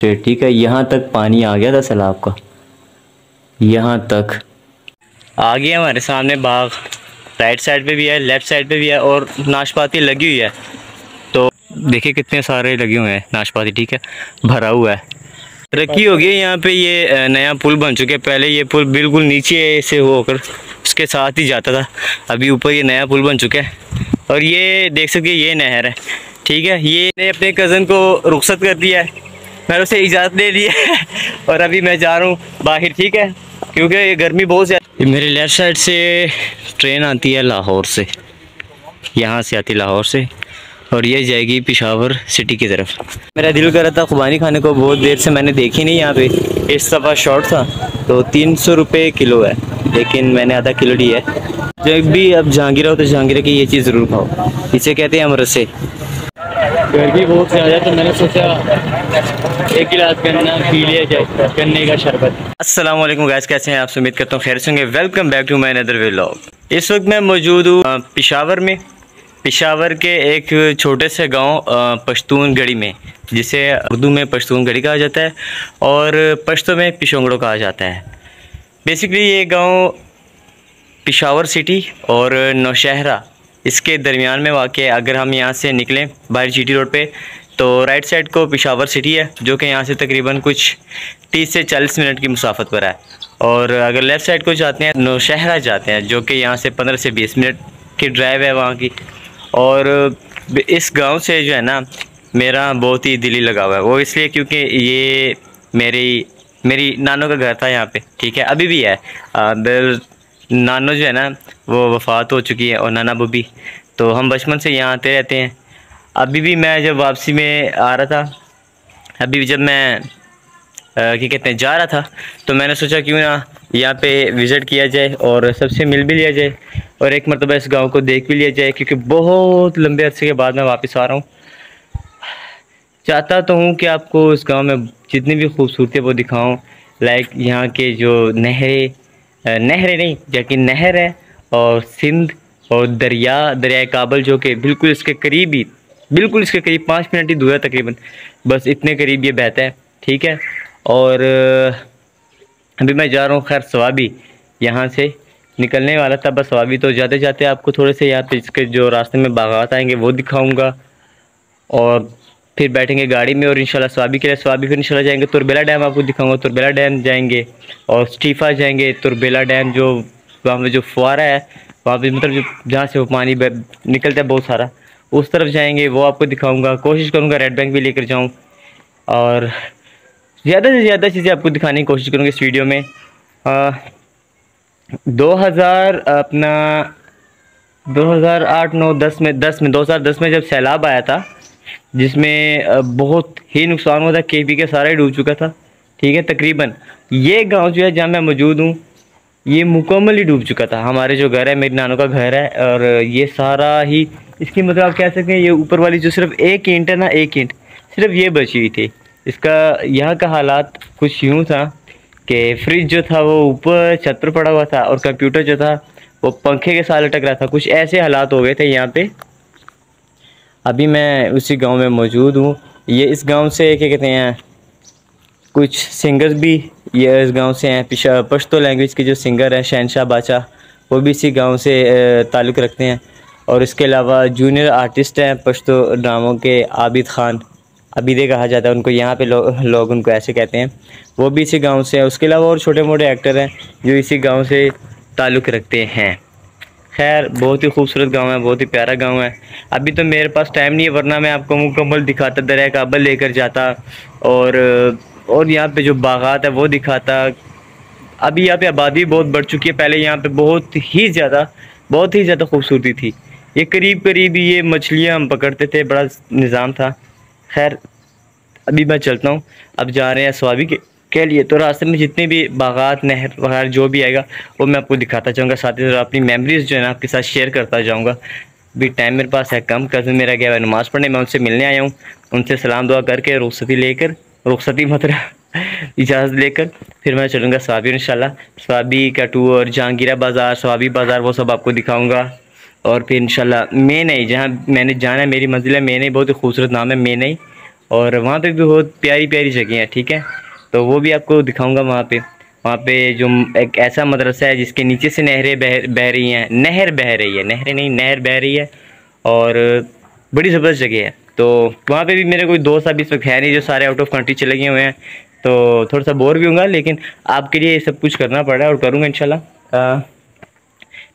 ठीक है, यहाँ तक पानी आ गया था सैलाब का। यहाँ तक। आ गया हमारे सामने बाग। राइट साइड पे भी है लेफ़्ट साइड पे भी है और नाशपाती लगी हुई है। तो देखिए कितने सारे लगे हुए हैं नाशपाती, ठीक है? भरा हुआ है। तरक्की हो गई यहाँ पे, ये नया पुल बन चुके पहले ये पुल बिल्कुल नीचे से होकर उसके साथ ही जाता था। अभी ऊपर ये नया पुल बन चुका है। और ये, देख सकते ये नहर है। ठीक है, ये अपने कज़न को रुख्सत कर दिया है। मैंने उसे इजाज़त ले ली है और अभी मैं जा रहा हूँ बाहर, ठीक है? क्योंकि गर्मी बहुत ज़्यादा मेरे लेफ़्ट साइड से ट्रेन आती है लाहौर से। यहाँ से आती लाहौर से और ये जाएगी पिशावर सिटी की तरफ़। मेरा दिल कर रहा था खुबानी खाने को, बहुत देर से मैंने देखी नहीं यहाँ पे। इस दफ़ा शॉर्ट था तो तीन सौ रुपये किलो है, लेकिन मैंने आधा किलो लिया है। जब भी अब जहांगीर हो तो जहांगीर की ये चीज़ ज़रूर खाओ। इसे कहते हैं अमरसे गर्मी बहुत ज़्यादा तो मैंने सोचा एक गिलास गन्ना पी लिया जाए गन्ने का शरबत। अस्सलाम वालेकुम गैस कैसे हैं आप? उम्मीद करता हूँ खैर से welcome back to my another vlog इस वक्त मैं मौजूद हूँ पिशावर में। पिशावर के एक छोटे से गाँव पश्तून गढ़ी में, जिसे उर्दू में पश्तून गढ़ी कहा जाता है और पश्तो में पिशोंगड़ो कहा जाता है। बेसिकली ये गाँव पिशावर सिटी और नौशहरा इसके दरमियान में वाक़ अगर हम यहाँ से निकलें बाहर जी रोड पर तो राइट साइड को पिशावर सिटी है, जो कि यहाँ से तकरीबन कुछ तीस से चालीस मिनट की मुसाफत पर है। और अगर लेफ़्ट साइड को जाते हैं, नौशहरा जाते हैं, जो कि यहाँ से पंद्रह से बीस मिनट की ड्राइव है वहाँ की। और इस गाँव से जो है ना, मेरा बहुत ही दिली लगा हुआ है। वो इसलिए क्योंकि ये मेरी मेरी नानों का घर था यहाँ पे, ठीक है? अभी भी है। नानो जो है ना, वो वफ़ात हो चुकी है और नाना बबी। तो हम बचपन से यहाँ आते रहते हैं। अभी भी मैं जब वापसी में आ रहा था, अभी जब मैं क्या कहते हैं, जा रहा था तो मैंने सोचा क्यों ना यहाँ पे विज़िट किया जाए और सबसे मिल भी लिया जाए और एक मरतबा इस गाँव को देख भी लिया जाए, क्योंकि बहुत लंबे अरसे के बाद मैं वापस आ रहा हूँ। चाहता तो हूँ कि आपको इस गाँव में जितनी भी खूबसूरती वो दिखाऊँ, लाइक यहाँ के जो नहरें नहरें नहीं, जबकि नहर है और सिंध और दरिया दरिया काबल जो कि बिल्कुल इसके करीब ही, बिल्कुल इसके करीब पाँच मिनट ही दूर है तकरीबन। बस इतने करीब ये बहता है, ठीक है? और अभी मैं जा रहा हूँ, खैर, सवाबी यहाँ से निकलने वाला था, बस सवाबी तो जाते जाते आपको थोड़े से यहाँ पे इसके जो रास्ते में बागात आएँगे वो दिखाऊँगा। और फिर बैठेंगे गाड़ी में और इंशाल्लाह स्वाबी के लिए, स्वाबी फिर इंशाल्लाह जाएँगे, तुरबेला डैम आपको दिखाऊँगा, तुरबेला डैम जाएँगे और स्टीफा जाएँगे, तुरबेला डैम जो वहाँ पर जो फुहारा है, वहाँ पर मतलब जो जहाँ से वो पानी निकलता है बहुत सारा, उस तरफ़ जाएँगे, वो आपको दिखाऊँगा, कोशिश करूँगा रेड बैंक भी लेकर जाऊँ और ज़्यादा से ज़्यादा चीज़ें आपको दिखाने की कोशिश करूँगी इस वीडियो में। दो हज़ार अपना, दो हज़ार आठ नौ दस में दस में, दो हज़ार दस में जब सैलाब आया था जिसमें बहुत ही नुकसान हुआ था के पी के सारा ही डूब चुका था, ठीक है, तकरीबन। ये गाँव जो है, जहाँ मैं मौजूद हूँ, ये मुकम्मल ही डूब चुका था। हमारे जो घर है, मेरी नानों का घर है, और ये सारा ही, इसकी मतलब आप कह सकते हैं, ये ऊपर वाली जो सिर्फ़ एक ईंट है ना, एक ईंट, सिर्फ़ ये बची हुई थी। इसका, यहाँ का हालात कुछ यूँ था कि फ्रिज जो था, वो ऊपर छत पर पड़ा हुआ था, और कंप्यूटर जो था, वो पंखे के साथ लटक रहा था। कुछ ऐसे हालात हो गए थे यहाँ पे अभी मैं उसी गाँव में मौजूद हूँ। ये इस गाँव से क्या कहते हैं कुछ सिंगर्स भी ये इस गाँव से हैं। पिशा पश्तो लैंग्वेज के जो सिंगर हैं शहनशाह बादशाह वो भी इसी गाँव से ताल्लुक़ रखते हैं। और इसके अलावा जूनियर आर्टिस्ट हैं पश्तो ड्रामों के आबिद ख़ान। अबीदे कहा जाता है उनको यहाँ पे लो, लोग उनको ऐसे कहते हैं। वो भी इसी गाँव से हैं। उसके अलावा और छोटे मोटे एक्टर हैं जो इसी गाँव से ताल्लुक़ रखते हैं। खैर, बहुत ही खूबसूरत गाँव है, बहुत ही प्यारा गाँव है। अभी तो मेरे पास टाइम नहीं है, वरना मैं आपको मुकम्मल दिखाता, दरिया काबल लेकर जाता। और और यहाँ पे जो बागात है, वो दिखाता। अभी यहाँ पे आबादी बहुत बढ़ चुकी है। पहले यहाँ पे बहुत ही ज़्यादा, बहुत ही ज़्यादा खूबसूरती थी। ये करीब करीब ये मछलियाँ हम पकड़ते थे, बड़ा निज़ाम था। खैर, अभी मैं चलता हूँ। अब जा रहे हैं स्वाबी के के लिए। तो रास्ते में जितने भी बागात, नहर वगैरह जो भी आएगा, वो मैं आपको दिखाता चाहूँगा साथ ही साथ अपनी मेमोरीज़ जो है ना, आपके साथ शेयर करता जाऊँगा। भी टाइम मेरे पास है कम कज़न मेरा गया है नमाज़ पढ़ने। मैं उनसे मिलने आया हूँ। उनसे सलाम दुआ करके रुखसती लेकर, रुखसती मतरा इजाज़त लेकर, फिर मैं चलूँगा स्वाबी इन स्वाबी का टूर जहांगीरा बाज़ार, स्वाबी बाज़ार, वो सब आपको दिखाऊँगा। और फिर इंशाल्लाह मैं नहीं जहाँ मैंने जाना है, मेरी मंजिल है मैं नहीं बहुत ही खूबसूरत नाम है मैं नहीं और वहाँ पे भी बहुत प्यारी प्यारी जगह है, ठीक है? तो वो भी आपको दिखाऊँगा वहाँ पे। वहाँ पे जो एक ऐसा मदरसा है जिसके नीचे से नहरें बह बह रही हैं। नहर बह रही है। नहरें नहीं, नहर बह रही है और बड़ी ज़बरदस्त जगह है। तो वहाँ पे भी मेरे कोई दोस्त अभी इस वक्त है नहीं जो सारे आउट ऑफ़ कंट्री चले गए हुए हैं। तो थोड़ा सा बोर भी हूँ लेकिन आपके लिए सब कुछ करना पड़ रहा है और करूँगा इंशाल्लाह।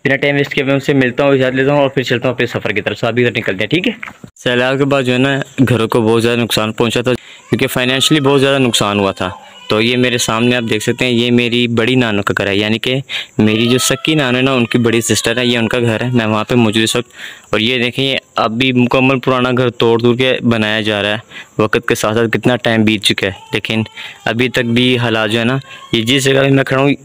बिना टाइम वेस्ट किए, मैं उनसे मिलता हूँ, इजाज़त लेता हूँ और फिर चलता हूँ अपने सफ़र की तरफ़। से अभी निकलते हैं, ठीक है? सैलाब के बाद जो है ना, घरों को बहुत ज़्यादा नुकसान पहुँचा था, क्योंकि फाइनेंशियली बहुत ज़्यादा नुकसान हुआ था। तो ये मेरे सामने आप देख सकते हैं, ये मेरी बड़ी नानों का घर है, यानी कि मेरी जो सक्की नानो है ना, उनकी बड़ी सिस्टर है, ये उनका घर है, मैं वहाँ पे मौजूद इस वक्त। और ये देखें, ये अभी मुकम्मल पुराना घर तोड़ तोड़ के बनाया जा रहा है, वक्त के साथ साथ कितना टाइम बीत चुका है। लेकिन अभी तक भी हालात जो है ना, ये जिस जगह मैं खड़ा हूँ,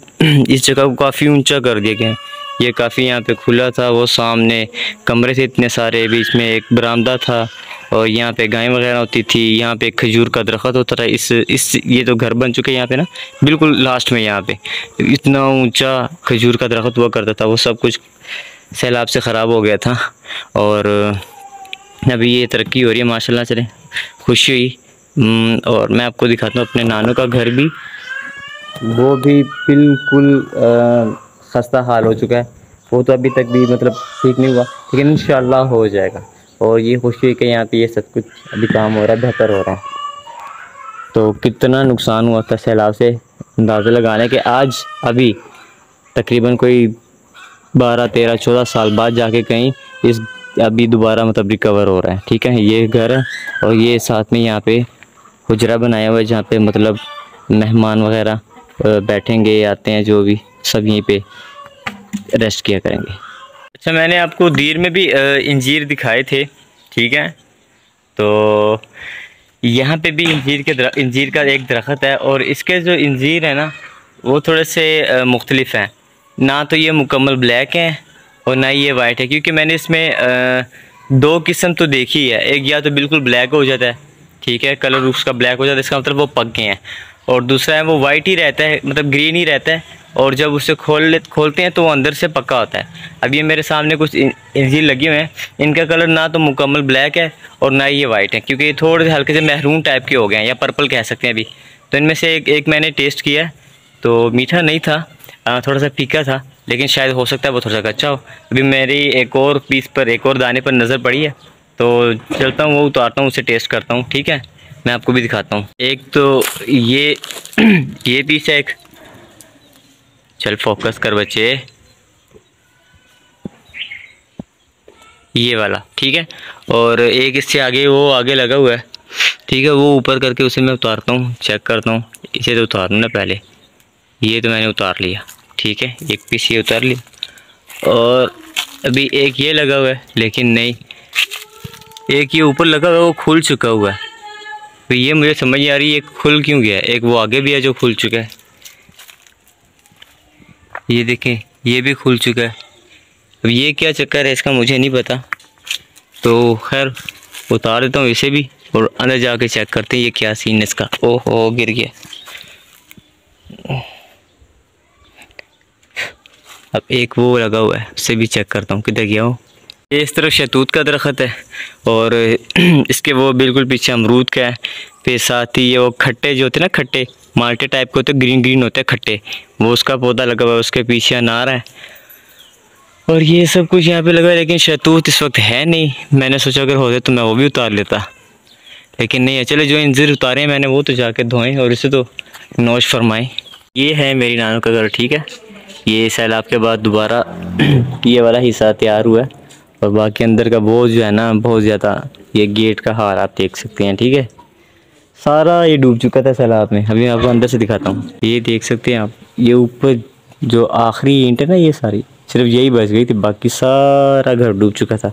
इस जगह को काफ़ी ऊँचा कर दिया गया है। ये काफ़ी यहाँ पे खुला था वो सामने कमरे थे इतने सारे बीच में एक बरामदा था और यहाँ पे गाय वगैरह होती थी यहाँ पे खजूर का दरख्त होता था इस इस ये तो घर बन चुके हैं यहाँ पे ना बिल्कुल लास्ट में यहाँ पे। इतना ऊँचा खजूर का दरख्त हुआ करता था वो सब कुछ सैलाब से ख़राब हो गया था और अभी ये तरक्की हो रही है माशाल्लाह चले खुशी हुई। हम्म, और मैं आपको दिखाता हूँ अपने नानों का घर भी। वो भी बिल्कुल खस्ता हाल हो चुका है। वो तो अभी तक भी मतलब ठीक नहीं हुआ, लेकिन इन हो जाएगा। और ये खुशी कि यहाँ पे ये सब कुछ अभी काम हो रहा है, बेहतर हो रहा है। तो कितना नुकसान हुआ था सैलाब से? अंदाज़ा लगाने के आज, अभी, तकरीबन कोई बारह, तेरह, चौदह साल बाद जाके कहीं इस अभी दोबारा मतलब रिकवर हो रहा है। ठीक है, ये घर और ये साथ में यहाँ पे हुजरा बनाया हुआ है, जहाँ पे मतलब मेहमान वगैरह बैठेंगे, आते हैं, जो भी। सब यहीं पे रेस्ट किया करेंगे। अच्छा मैंने आपको दीर में भी इंजीर दिखाए थे, ठीक है? तो यहाँ पे भी इंजीर के इंजीर का एक दरख्त है और इसके जो इंजीर है ना, वो थोड़े से मुख्तलिफ़ हैं। ना तो ये मुकम्मल ब्लैक हैं और ना ये वाइट है, क्योंकि मैंने इसमें दो किस्म तो देखी है। एक या तो बिल्कुल ब्लैक हो जाता है, ठीक है? कलर उसका ब्लैक हो जाता है, इसका मतलब वो पक गए हैं। और दूसरा है, वो वाइट ही रहता है मतलब ग्रीन ही रहता है और जब उसे खोल ले, खोलते हैं तो वो अंदर से पक्का होता है। अब ये मेरे सामने कुछ इंजीर लगे हुए हैं। इनका कलर ना तो मुकम्मल ब्लैक है और ना ही ये वाइट है, क्योंकि ये थोड़े से हल्के से महरूम टाइप के हो गए हैं या पर्पल कह सकते हैं अभी। तो इनमें से एक एक मैंने टेस्ट किया तो मीठा नहीं था थोड़ा सा फीका था, लेकिन शायद हो सकता है वो थोड़ा सा अच्छा हो। अभी मेरी एक और पीस पर, एक और दाने पर नज़र पड़ी है। तो चलता हूँ, वो उतारता हूँ, उसे टेस्ट करता हूँ, ठीक है? मैं आपको भी दिखाता हूँ। एक तो ये ये पीस है एक। चल फोकस कर बच्चे। ये वाला, ठीक है? और एक इससे आगे वो आगे लगा हुआ है। ठीक है, वो ऊपर करके उसे मैं उतारता हूँ चेक करता हूँ। इसे तो उतार ना पहले। ये तो मैंने उतार लिया, ठीक है? एक पीस ये उतार लिया और अभी एक ये लगा हुआ है, लेकिन नहीं। एक ये ऊपर लगा हुआ है, वो खुल चुका हुआ है। तो ये मुझे समझ नहीं आ रही है खुल क्यों गया? एक वो आगे भी है जो खुल चुका है। ये देखें, ये भी खुल चुका है। अब ये क्या चक्कर है, इसका मुझे नहीं पता। तो खैर, उतार देता हूँ इसे भी और अंदर जाके चेक करते हैं ये क्या सीन है इसका। ओहो, गिर गया। अब एक वो लगा हुआ है, उसे भी चेक करता हूँ, किधर गया हो। ये इस तरफ़ शतूत का दरख्त है और इसके वो बिल्कुल पीछे अमरूद का है। फिर साथ ही ये वो खट्टे जो होते हैं ना, खट्टे माल्टे टाइप के होते, ग्रीन ग्रीन होते हैं खट्टे। वो उसका पौधा लगा हुआ है, उसके पीछे अनार है। और ये सब कुछ यहाँ पे लगा है, लेकिन शतूत इस वक्त है नहीं। मैंने सोचा अगर होते तो मैं वो भी उतार लेता। लेकिन नहीं है। चले जो इंजर उतारे हैं, मैंने वो तो जाके धोएँ और इसे तो नोश फरमाएँ। ये है मेरी नानों का घर, ठीक है? ये सैलाब के बाद दोबारा ये वाला हिस्सा तैयार हुआ है। और बाकी अंदर का बोझ जो है ना, बहुत ज़्यादा ये गेट का हार आप देख सकते हैं, ठीक है? सारा ये डूब चुका था सैलाब में। अभी मैं आपको अंदर से दिखाता हूँ। ये देख सकते हैं आप, ये ऊपर जो आखिरी ईंट है ना, ये सारी, सिर्फ़ यही बच गई थी, बाकी सारा घर डूब चुका था।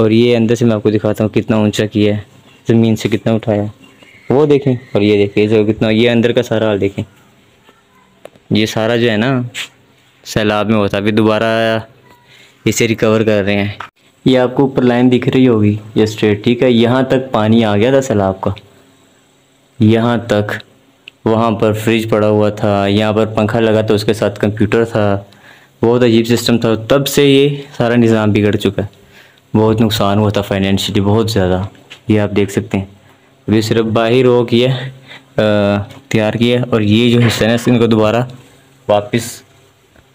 और ये अंदर से मैं आपको दिखाता हूँ कितना ऊँचा किया है, ज़मीन से कितना उठाया वो देखें, और ये देखें जो कितना, ये अंदर का सारा हाल देखें। ये सारा जो है ना, सैलाब में होता अभी दोबारा इसे रिकवर कर रहे हैं। ये आपको ऊपर लाइन दिख रही होगी, ये स्ट्रेट ठीक है? यहाँ तक पानी आ गया था सैलाब का। यहाँ तक वहाँ पर फ्रिज पड़ा हुआ था, यहाँ पर पंखा लगा था उसके साथ कंप्यूटर था। बहुत अजीब सिस्टम था तब से ये सारा निज़ाम बिगड़ चुका है। बहुत नुकसान हुआ था फाइनेंशियली बहुत ज़्यादा। ये आप देख सकते हैं। अभी सिर्फ़ बाहर वो किया तैयार किया और ये जो हिस्सा है इनको दोबारा वापस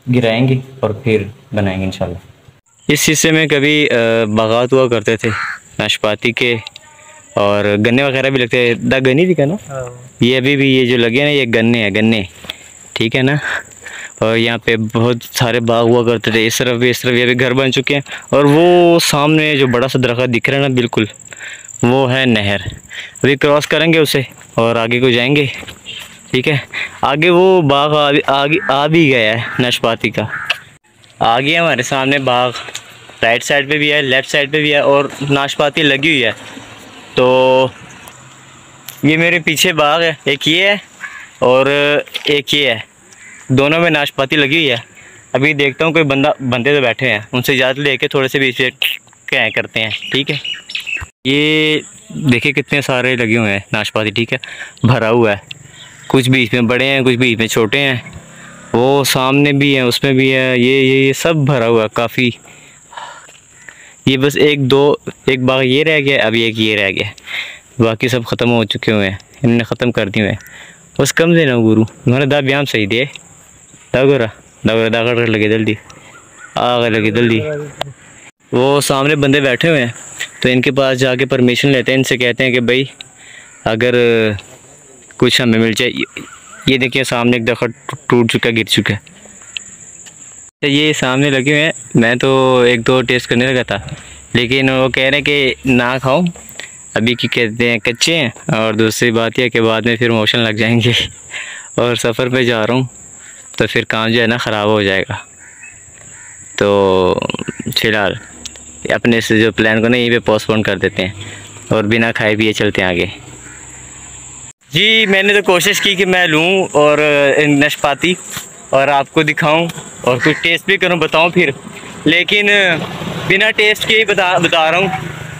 गिराएँगे और फिर बनाएँगे, इंशाल्लाह। इस हिस्से में कभी बागात हुआ करते थे, नाशपाती के और गन्ने वगैरह भी लगते हैं। दा गन्नी भी का ना? हाँ। ये अभी भी ये जो लगे ना ये गन्ने हैं गन्ने। ठीक है ना? और यहाँ पे बहुत सारे बाग हुआ करते थे। इस तरफ़ भी इस तरफ़ ये भी घर बन चुके हैं। और वो सामने जो बड़ा सा दरख्त दिख रहा है ना बिल्कुल वो है नहर। अभी क्रॉस करेंगे उसे और आगे को जाएँगे। ठीक है? आगे वो बाग आगे आ भी गया है नाशपाती का। आगे हमारे सामने बाग। राइट साइड पे भी है लेफ़्ट साइड पे भी है और नाशपाती लगी हुई है। तो ये मेरे पीछे बाग है, एक ये है और एक ये है। दोनों में नाशपाती लगी हुई है। अभी देखता हूँ, कोई बंदा, बंदे तो बैठे हैं। उनसे इजाज़त लेके थोड़े से बीच क्या करते हैं, ठीक है? ये देखिए कितने सारे लगे हुए हैं, नाशपाती, ठीक है? भरा हुआ है। कुछ बीच में बड़े हैं, कुछ बीच में छोटे हैं। वो सामने भी है, उसमें भी है। ये ये ये सब भरा हुआ है, काफ़ी। ये बस एक दो, एक बाग ये रह गया अभी एक ये रह गया। बाकी सब ख़त्म हो चुके हुए हैं। इन्होंने ख़त्म कर दिए हुए हैं। बस कम देना गुरु। उन्होंने दा ब्याम सही दिए दागोरा दागोरा दागड़ लगे जल्दी। आ गए लगे जल्दी। वो सामने बंदे बैठे हुए हैं। तो इनके पास जाके परमिशन लेते हैं। इनसे कहते हैं कि भाई, अगर कुछ हमें मिल जाए। ये देखिए सामने एक दफ़ा टूट चुका, गिर चुका है। तो ये सामने लगे हुए हैं। मैं तो एक दो टेस्ट करने लगा था। लेकिन वो कह रहे हैं कि ना खाओ अभी की कहते हैं कच्चे हैं और दूसरी बात यह कि बाद में फिर मोशन लग जाएँगे। और सफ़र पे जा रहा हूँ तो फिर काम जो है ना ख़राब हो जाएगा। तो फ़िलहाल अपने से जो प्लान को ना यहीं पे पोस्टपोन कर देते हैं और बिना खाए पिए चलते हैं आगे। जी, मैंने तो कोशिश की कि मैं लूँ और नशपाती। और आपको दिखाऊँ और कुछ टेस्ट भी करूँ, बताऊँ फिर। लेकिन, बिना टेस्ट के ही बता बता रहा हूँ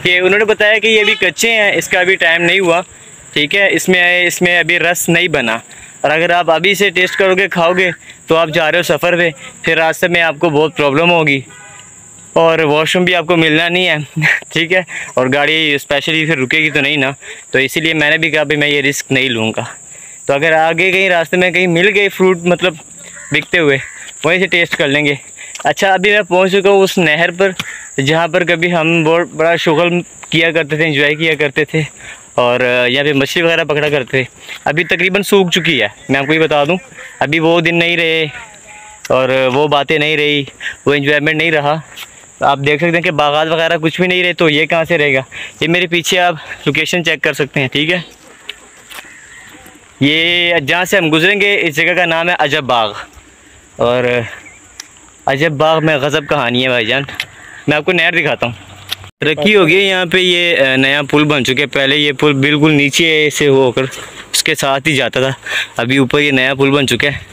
कि उन्होंने बताया कि ये भी कच्चे हैं, इसका अभी टाइम नहीं हुआ, ठीक है? इसमें इसमें अभी रस नहीं बना। और अगर आप अभी से टेस्ट करोगे, खाओगे तो आप जा रहे हो सफ़र पे, फिर रास्ते में आपको बहुत प्रॉब्लम होगी। और वॉशरूम भी आपको मिलना नहीं है, ठीक है? और गाड़ी स्पेशली फिर रुकेगी तो नहीं ना तो इसीलिए मैंने भी कहा भाई मैं ये रिस्क नहीं लूँगा। तो अगर आगे कहीं रास्ते में कहीं मिल गई फ्रूट मतलब बिकते हुए, वहीं से टेस्ट कर लेंगे। अच्छा अभी मैं पहुँच चुका हूँ उस नहर पर, जहाँ पर कभी हम बहुत बड़ा शुगल किया करते थे इंजॉय किया करते थे, और यहाँ पे मछली वगैरह पकड़ा करते थे। अभी तकरीबन सूख चुकी है, मैं आपको ये बता दूँ, अभी वो दिन नहीं रहे, और वो बातें नहीं रही, वो इन्जॉयमेंट नहीं रहा। आप देख सकते हैं कि बागात वगैरह कुछ भी नहीं रहे तो ये कहाँ से रहेगा? ये मेरे पीछे आप लोकेशन चेक कर सकते हैं, ठीक है? ये, जहाँ से हम गुजरेंगे, इस जगह का नाम है अजब बाग। और अजब बाग में गज़ब कहानी है भाईजान। मैं आपको नहर दिखाता हूँ। तरक्की हो गई यहाँ पे, ये नया पुल बन चुके पहले ये पुल बिल्कुल नीचे से होकर उसके साथ ही जाता था। अभी ऊपर ये नया पुल बन चुका है।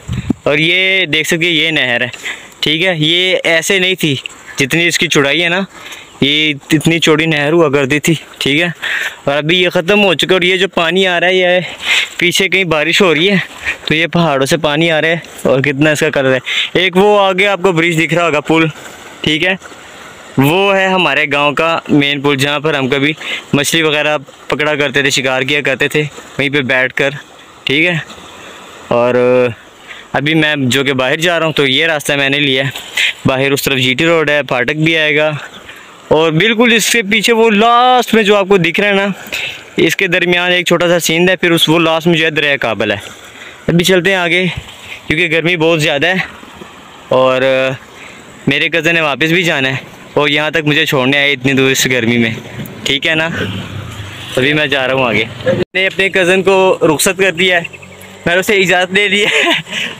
और ये देख सकते ये नहर है। ठीक है, ये ऐसे नहीं थी जितनी इसकी चुड़ाई है ना। ये इतनी चौड़ी नहर हुआ करती थी, ठीक है? और अभी ये ख़त्म हो चुका है और ये जो पानी आ रहा है, ये पीछे कहीं बारिश हो रही है तो ये पहाड़ों से पानी आ रहा है और कितना इसका कलर है। एक वो आगे आपको ब्रिज दिख रहा होगा, पुल, ठीक है? वो है हमारे गाँव का मेन पुल, जहाँ पर हम कभी मछली वगैरह पकड़ा करते थे, शिकार किया करते थे, वहीं पे बैठकर, ठीक है? और अभी मैं जो कि बाहर जा रहा हूँ तो ये रास्ता मैंने लिया है। बाहर उस तरफ़ जीटी रोड है, फाटक भी आएगा और बिल्कुल इसके पीछे वो लास्ट में जो आपको दिख रहा है ना, इसके दरमियान एक छोटा सा सींद है, फिर उस वो लास्ट में जो है दरिया काबल है। अभी चलते हैं आगे, क्योंकि गर्मी बहुत ज़्यादा है और मेरे कज़न ने वापस भी जाना है और यहाँ तक मुझे छोड़ने आए इतनी दूर इस गर्मी में। ठीक है ना? अभी मैं जा रहा हूँ आगे। मैंने अपने कज़न को रुख्सत कर दिया है। मैंने उसे इजाज़त दे दी है।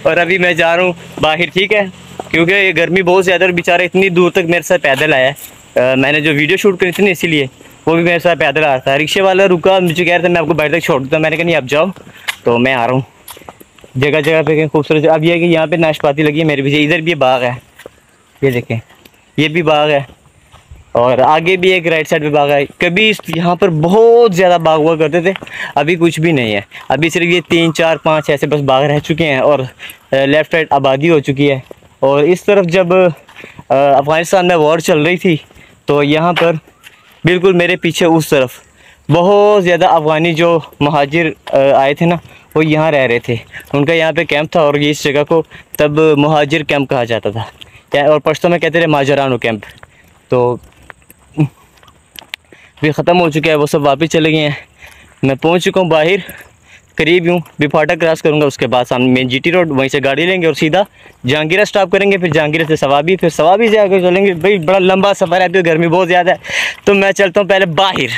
और अभी मैं जा रहा हूँ बाहर, ठीक है? क्योंकि ये गर्मी बहुत ज़्यादा और बेचारा इतनी दूर तक मेरे साथ पैदल आया है। मैंने जो वीडियो शूट करी थी ना इसीलिए, वो भी मेरे साथ पैदल आ रहा था। रिक्शे वाला रुका, मुझे कह रहा था, मैं आपको बाहर तक छोड़ दूँ मैंने कहा, नहीं, अब जाओ। तो मैं आ रहा हूँ। जगह जगह पे खूबसूरत, अब यह कि यहाँ पे नाशपाती लगी है मेरे पीछे। इधर भी बाग है। ये देखें, ये भी बाग है। और आगे भी एक राइट साइड पे बाग है। कभी यहाँ पर बहुत ज़्यादा बाग हुआ करते थे, अभी कुछ भी नहीं है। अभी सिर्फ़ ये तीन, चार, पाँच ऐसे बस बाग रह चुके हैं और लेफ़्ट राइट आबादी हो चुकी है। और इस तरफ़ जब अफ़गानिस्तान में वॉर चल रही थी तो यहाँ पर बिल्कुल मेरे पीछे उस तरफ़ बहुत ज़्यादा अफ़गानी जो महाजिर आए थे ना, वो यहाँ रह रहे थे। उनका यहाँ पे कैंप था और इस जगह को तब महाजिर कैंप कहा जाता था। और पश्तो में कहते थे माजरानो कैंप तो भी ख़त्म हो चुका है, वो सब वापस चले गए हैं। मैं पहुँच चुका हूँ बाहर। करीब हूँ भी फाटक क्रॉस करूँगा, उसके बाद सामने मेन जीटी रोड वहीं से गाड़ी लेंगे और सीधा जहांगीरा स्टॉप करेंगे, फिर जहांगीरा से सवाबी, फिर सवाबी से आगे चलेंगे। भाई, बड़ा लंबा सफ़र है तो गर्मी बहुत ज़्यादा है। तो मैं चलता हूँ पहले बाहर।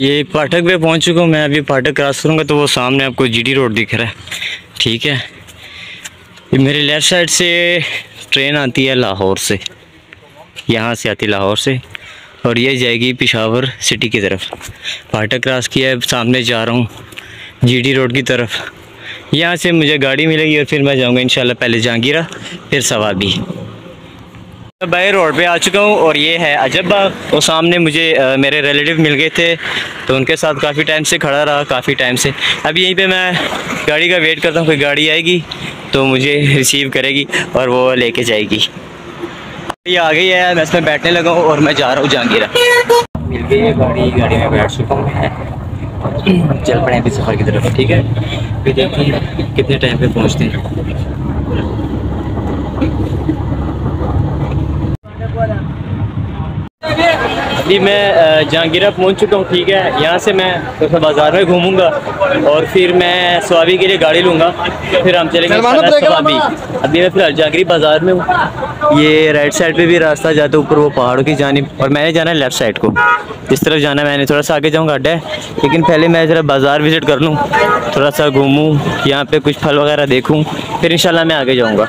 ये फाटक पे पहुँच चुका हूँ, मैं अभी फाटक क्रॉस करूँगा तो वो सामने आपको जीटी रोड दिख रहा है। ठीक है? ये मेरे लेफ़्ट साइड से ट्रेन आती है लाहौर से। यहाँ से आती लाहौर से, और ये जाएगी पिशावर सिटी की तरफ़। फाटक क्रॉस किया है, सामने जा रहा हूँ। जीडी रोड की तरफ़। यहाँ से मुझे गाड़ी मिलेगी और फिर मैं जाऊँगा इंशाल्लाह पहले जहांगीरा फिर सवाबी। मैं बाई रोड पे आ चुका हूँ और ये है अजब बाग वो सामने मुझे आ, मेरे रिलेटिव मिल गए थे तो उनके साथ काफ़ी टाइम से खड़ा रहा काफ़ी टाइम से। अब यहीं पे मैं गाड़ी का वेट करता हूँ कोई गाड़ी आएगी तो मुझे रिसीव करेगी और वो लेके जाएगी। ये आ गई है मैं इसमें बैठने लगा हूँ और मैं जा रहा हूँ जहांगीरा। मिल गई है गाड़ी गाड़ी में बैठ चुका हूँ चल पड़े अभी सफ़र की तरफ़ ठीक है? फिर देखते हैं कितने टाइम पे पहुँचते हैं। अभी मैं जहांगीरा पहुँच चुका हूँ ठीक है? यहाँ से मैं तो बाज़ार में घूमूँगा और फिर मैं स्वाबी के लिए गाड़ी लूँगा। फिर हम चलेंगे स्वाबी अभी मैं फ़िलहाल जहांगीरी बाज़ार में हूँ। ये राइट साइड पे भी रास्ता जाता है, ऊपर वो पहाड़ों की जानी, और मैंने जाना है लेफ़्ट साइड को। इस तरफ़ जाना है, मैंने थोड़ा सा आगे जाऊँगा अड्डा लेकिन पहले मैं ज़रा बाज़ार विज़िट कर लूँ, थोड़ा सा घूमूँ, यहाँ पे कुछ फल वगैरह देखूँ, फिर इंशाल्लाह मैं आगे जाऊँगा।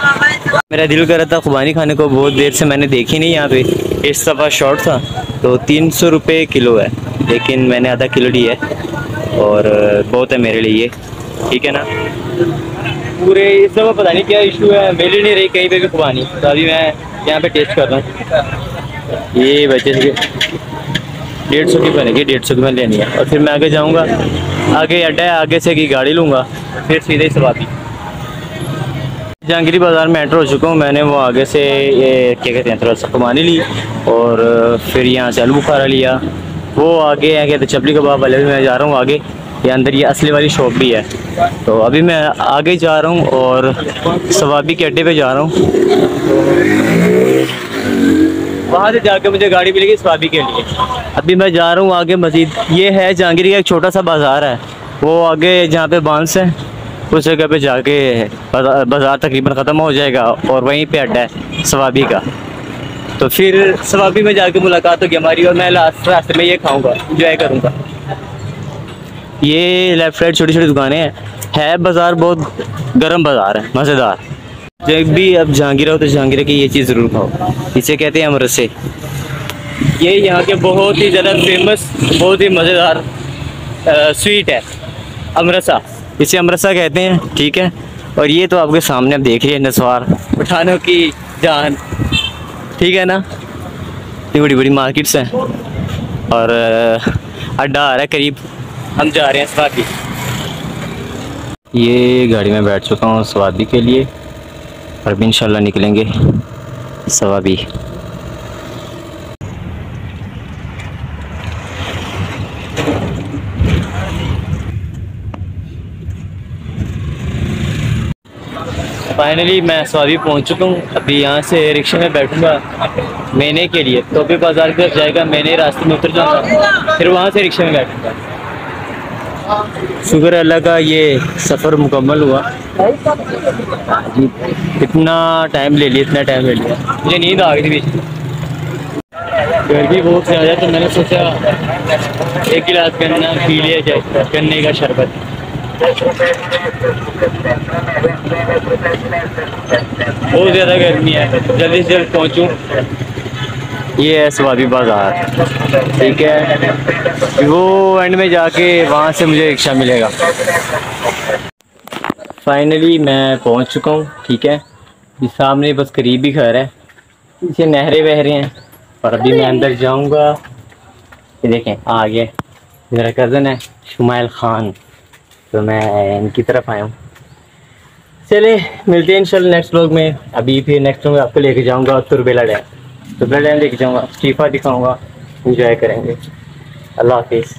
मेरा दिल कर रहा था खुबानी खाने को, बहुत देर से मैंने देखी नहीं यहाँ पे। इस दफ़ा शॉर्ट था तो तीन सौ रुपये किलो है, लेकिन मैंने आधा किलो लिया है, और बहुत है मेरे लिए ठीक है ना? पूरे इस दफ़ा पता नहीं क्या इशू है, मिल ही नहीं रही कहीं पे भी खुबानी। तो अभी मैं यहाँ पे टेस्ट कर रहा हूँ। ये बच्चे डेढ़ सौ की बनेगी, डेढ़ सौ की मैं लेनी है। और फिर मैं आगे जाऊँगा, आगे अड्डा है, आगे से की गाड़ी लूँगा, फिर सीधे ही। सवाबी जहांगीरी बाज़ार में एंटर हो चुका हूँ, मैंने वो आगे से ये क्या कहते हैं, थोड़ा सा कमानी ली और फिर यहाँ से आलू बुखारा लिया। वो आगे है, कहते चपली कबाब वाले भी मैं जा रहा हूँ आगे। ये अंदर ये असली वाली शॉप भी है। तो अभी मैं आगे जा रहा हूँ और सवाबी के अड्डे पे जा रहा हूँ। वहाँ से जाके मुझे गाड़ी मिलेगी सवाबी के लिए। अभी मैं जा रहा हूँ आगे मजीद। ये है जहांगीरी का एक छोटा सा बाज़ार है। वो आगे जहाँ पे बाँस है, उस जगह पे जाके बाज़ार तकरीबन ख़त्म हो जाएगा और वहीं पे अड्डा है सवाबी का। तो फिर सवाबी में जाके मुलाकात होगी हमारी और मैं लास्ट रास्ते में ये खाऊँगा इंजॉय करूँगा। ये लेफ़्ट साइड छोटी छोटी दुकानें हैं। है बाज़ार बहुत गर्म बाज़ार है, मज़ेदार। जब भी अब जहांगीर हो तो जहांगीर की ये चीज़ ज़रूर खाओ। इसे कहते हैं अमरसे ये यहाँ के बहुत ही ज़्यादा फ़ेमस बहुत ही मज़ेदार स्वीट है अमरसा इसे अमृतसर कहते हैं, ठीक है? और ये तो आपके सामने आप देख रही है, नसवार, पठानों की जान। ठीक है ना? ये बड़ी बड़ी मार्केट्स हैं। और अड्डा आ रहा है करीब। हम जा रहे हैं स्वादी ये गाड़ी में बैठ चुका हूँ स्वादी के लिए। और भी इंशाल्लाह निकलेंगे। सवाबी फाइनली मैं स्वाभी पहुँच चुका हूँ। अभी यहाँ से रिक्शे में बैठूँगा मैंने के लिए। तो भी बाज़ार की तरफ़ जाएगा मैंने रास्ते में उतर जाऊँगा। फिर वहाँ से रिक्शे में बैठूँगा। शुक्र अल्लाह का ये सफ़र मुकम्मल हुआ। इतना टाइम ले लिया इतना टाइम ले लिया। मुझे नींद आ गई थी बीच गर्मी बहुत ज़्यादा तो मैंने सोचा एक गिलास गन्ना पी लिया जाए गन्ने का शरबत। बहुत ज़्यादा गर्मी है जल्दी से जल्द पहुँचूँ। ये है स्वादी बाज़ार, ठीक है? वो एंड में जाके वहाँ से मुझे रिक्शा मिलेगा। फाइनली मैं पहुँच चुका हूँ, ठीक है? इस सामने बस करीब ही घर है। पीछे नहरे बह रहे हैं और अभी मैं अंदर जाऊँगा। ये देखें आ मेरा कज़न है शुमाइल ख़ान तो मैं इनकी तरफ़ आया हूँ। चले मिलते हैं इंशाल्लाह नेक्स्ट ब्लॉग में। अभी फिर नेक्स्ट ब्लॉग आपको लेके जाऊँगा तुरबेला डैम। तुरबेला डैम लेके जाऊँगा स्टीफा दिखाऊँगा इंजॉय करेंगे। अल्लाह हाफिज़।